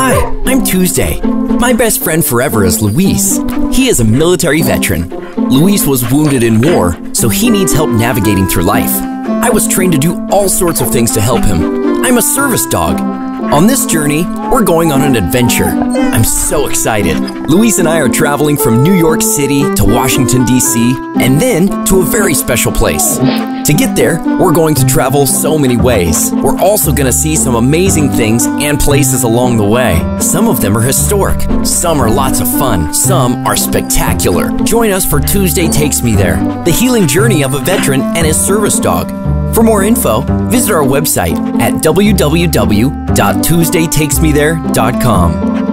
Hi, I'm Tuesday. My best friend forever is Luis. He is a military veteran. Luis was wounded in war, so he needs help navigating through life. I was trained to do all sorts of things to help him. I'm a service dog. On this journey, we're going on an adventure. I'm so excited. Luis and I are traveling from New York City to Washington, D.C., and then to a very special place. To get there, we're going to travel so many ways. We're also going to see some amazing things and places along the way. Some of them are historic, some are lots of fun, some are spectacular. Join us for Tuesday Takes Me There, the healing journey of a veteran and his service dog. For more info, visit our website at www.tuesdaytakesmethere.com.